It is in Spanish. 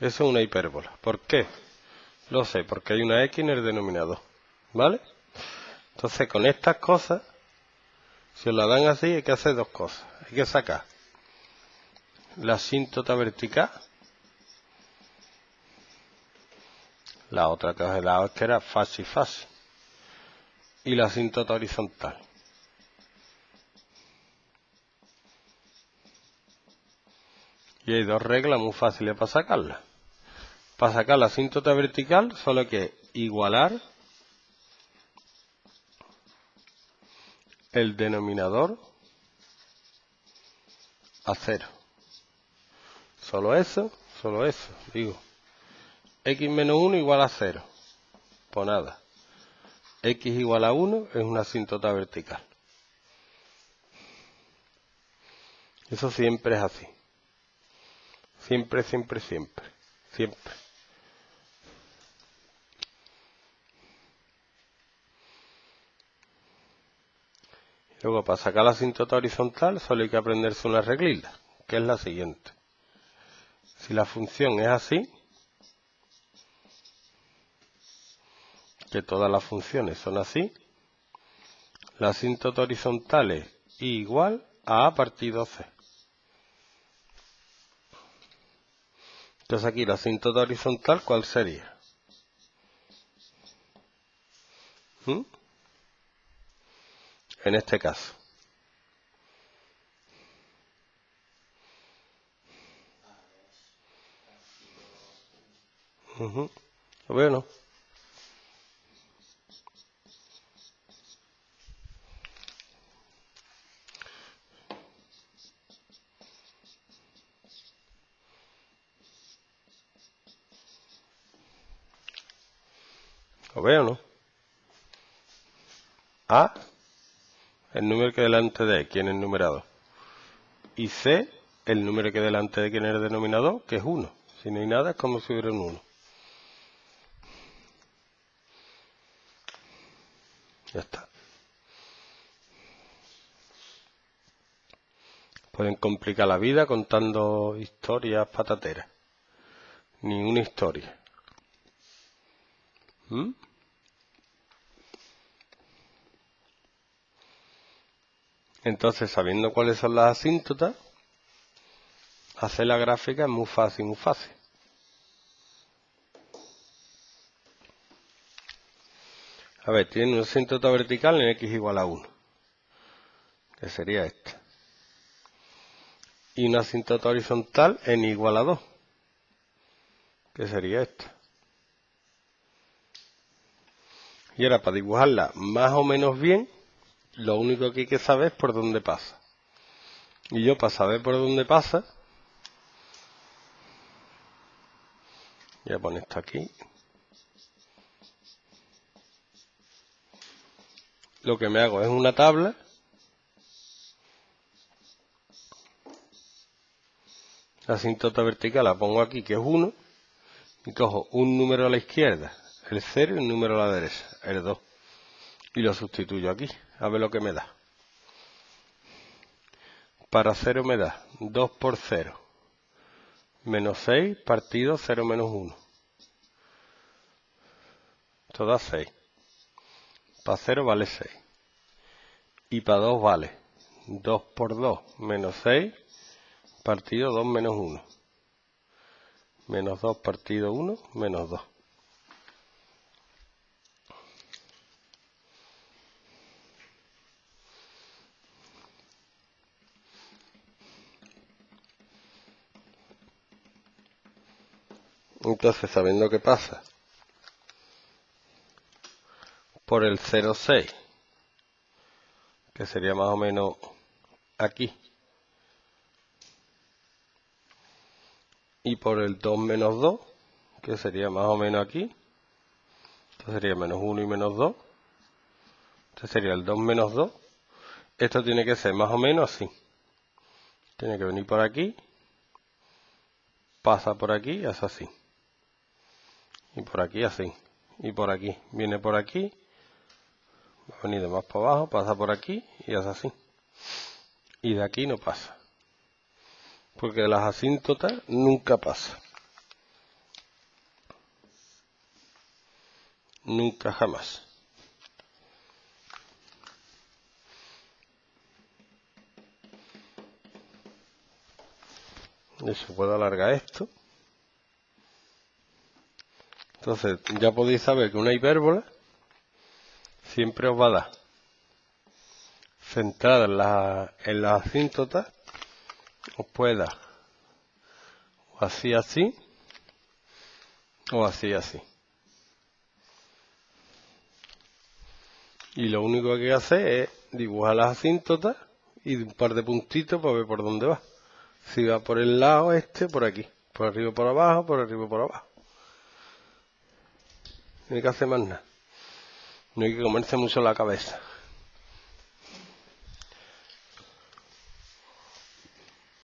Eso es una hipérbola. ¿Por qué? Lo sé, porque hay una X en el denominador. ¿Vale? Entonces, con estas cosas, si os la dan así, hay que hacer dos cosas. Hay que sacar la asíntota vertical. La otra que os he dado es que era fácil, fácil. Y la asíntota horizontal. Y hay dos reglas muy fáciles para sacarla. Para sacar la asíntota vertical solo que igualar el denominador a cero. Solo eso, solo eso, digo. x menos 1 igual a cero. Pues nada. x igual a 1 es una asíntota vertical. Eso siempre es así. Siempre, siempre, siempre. Siempre. Luego, para sacar la asíntota horizontal, solo hay que aprenderse una reglita, que es la siguiente. Si la función es así, que todas las funciones son así, la asíntota horizontal es igual a a partido c. Entonces aquí la asíntota horizontal, ¿cuál sería? ¿Mm? En este caso. ¿Lo veo no? ¿Lo veo no? A, el número que delante de quién es el numerador. Y C, el número que delante de quién es el denominador, que es 1. Si no hay nada, es como si hubiera un 1. Ya está. Pueden complicar la vida contando historias patateras. Ni una historia. ¿Mm? Entonces, sabiendo cuáles son las asíntotas, hacer la gráfica es muy fácil, muy fácil. A ver, tiene una asíntota vertical en x igual a 1, que sería esta. Y una asíntota horizontal en igual a 2, que sería esta. Y ahora, para dibujarla más o menos bien, lo único que hay que saber es por dónde pasa. Y yo para saber por dónde pasa, voy a poner esto aquí. Lo que me hago es una tabla la asíntota vertical la pongo aquí que es 1 y cojo un número a la izquierda, el 0 y un número a la derecha, el 2 y lo sustituyo aquí, a ver lo que me da. Para 0 me da 2 por 0, menos 6 partido 0 menos 1. Esto da 6. Para 0 vale 6. Y para 2 vale 2 por 2 menos 6 partido 2 menos 1. Menos 2 partido 1 menos 2. Entonces, sabiendo qué pasa por el 0,6, que sería más o menos aquí, y por el 2 menos 2, que sería más o menos aquí, esto sería menos 1 y menos 2, este sería el 2 menos 2, esto tiene que ser más o menos así, tiene que venir por aquí, pasa por aquí y hace así y por aquí así y por aquí. Viene por aquí. Ha venido más para abajo pasa por aquí y hace así. Y de aquí no pasa. Porque de las asíntotas nunca pasa. Nunca jamás. Y se puede alargar esto. Entonces, ya podéis saber que una hipérbola siempre os va a dar centrada en la, en la asíntota, os puede dar o así así o así así. Y lo único que hay que hacer es dibujar las asíntotas y un par de puntitos para ver por dónde va. Si va por el lado este, por aquí. Por arriba, por abajo, por arriba, por abajo. No hay que hacer más nada. No hay que comerse mucho la cabeza.